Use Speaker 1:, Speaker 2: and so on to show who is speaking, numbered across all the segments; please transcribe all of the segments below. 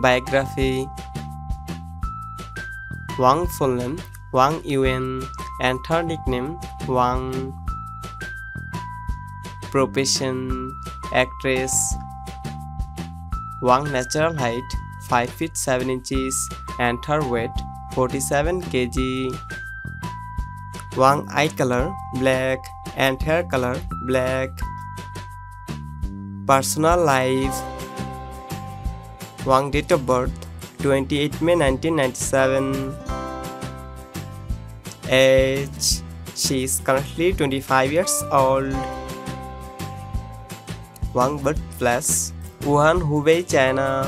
Speaker 1: Biography Wang full Wang Yuwen and her nickname Wang Profession Actress Wang natural height 5 feet 7 inches and her weight 47 kg. Wang eye color black and hair color black. Personal life Wang date of birth 28 May 1997 Age She is currently 25 years old. Wang birthplace Wuhan, Hubei, China.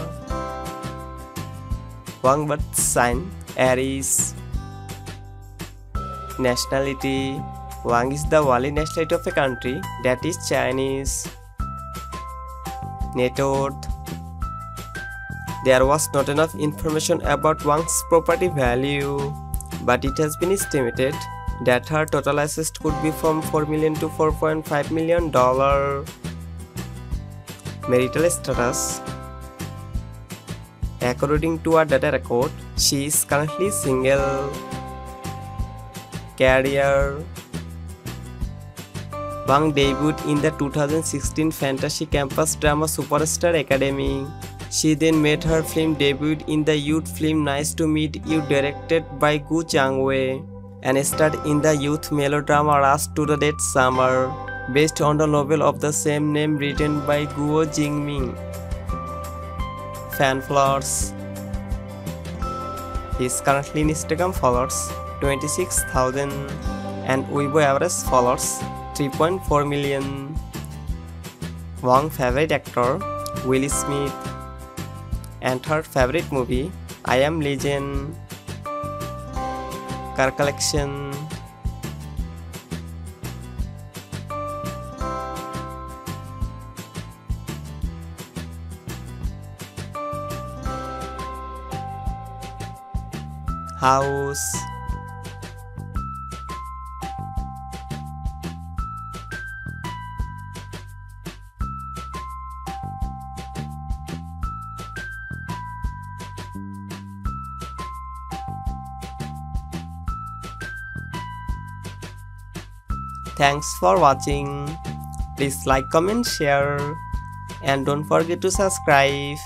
Speaker 1: Wang birth sign Aries. Nationality Wang is the only nationality of a country that is Chinese. Net worth There was not enough information about Wang's property value, but it has been estimated that her total assets could be from 4 million to 4.5 million dollar. Marital status According to our data record, she is currently single. Career Wang debuted in the 2016 Fantasy Campus Drama Superstar Academy. She then made her film debut in the youth film Nice to Meet You directed by Gu Changwei and starred in the youth melodrama Rush to the Dead Summer based on the novel of the same name written by Guo Jingming. Fan followers His currently Instagram followers 26,000 and Weibo average followers 3.4 million. Wang favorite actor Will Smith and her favorite movie I Am Legend. Car collection house Thanks for watching. Please like, comment, share and don't forget to subscribe.